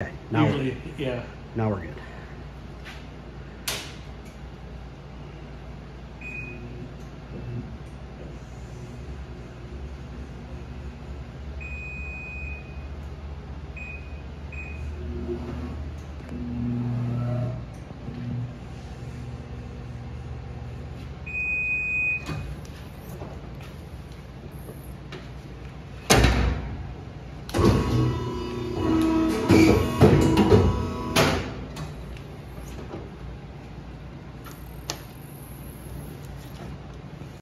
Okay, now, Usually, yeah. now we're good. Thank